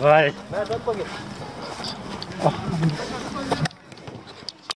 Nei. Nei, takk,